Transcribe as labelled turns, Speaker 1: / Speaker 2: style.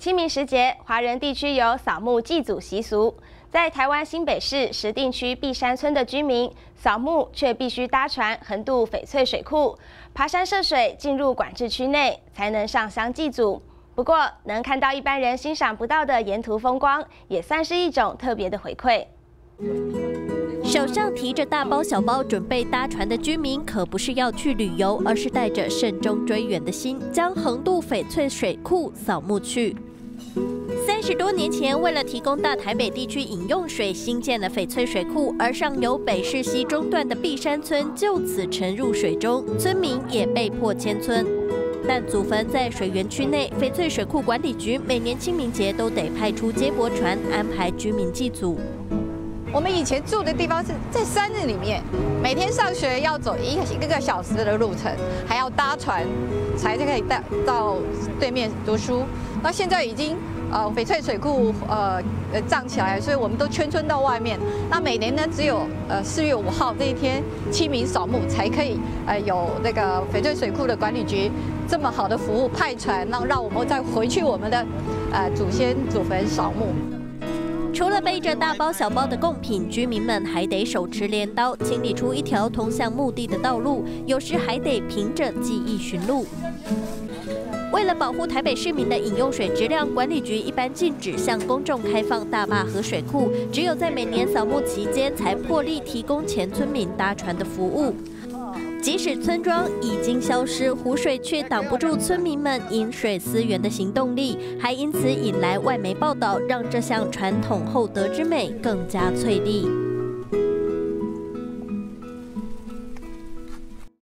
Speaker 1: 清明时节，华人地区有扫墓祭祖习俗。在台湾新北市石碇区碧山村的居民扫墓，却必须搭船横渡翡翠水库，爬山涉水进入管制区内，才能上香祭祖。不过，能看到一般人欣赏不到的沿途风光，也算是一种特别的回馈。
Speaker 2: 手上提着大包小包准备搭船的居民，可不是要去旅游，而是带着慎终追远的心，将横渡翡翠水库扫墓去。十多年前，为了提供大台北地区饮用水，新建了翡翠水库，而上游北势溪中段的碧山村就此沉入水中，村民也被迫迁村。但祖坟在水源区内，翡翠水库管理局每年清明节都得派出接驳船，安排居民祭祖。
Speaker 3: 我们以前住的地方是在山子里面，每天上学要走一个一个小时的路程，还要搭船才可以到到对面读书。那现在已经呃翡翠水库呃呃涨起来，所以我们都圈村到外面。那每年呢，只有呃四月五号这一天清明扫墓才可以呃有那个翡翠水库的管理局这么好的服务派船，让让我们再回去我们的呃祖先祖坟扫墓。
Speaker 2: 除了背着大包小包的贡品，居民们还得手持镰刀清理出一条通向墓地的道路，有时还得凭着记忆寻路。为了保护台北市民的饮用水质量，管理局一般禁止向公众开放大坝和水库，只有在每年扫墓期间才破例提供前村民搭船的服务。即使村庄已经消失，湖水却挡不住村民们饮水思源的行动力，还因此引来外媒报道，让这项传统厚德之美更加翠丽。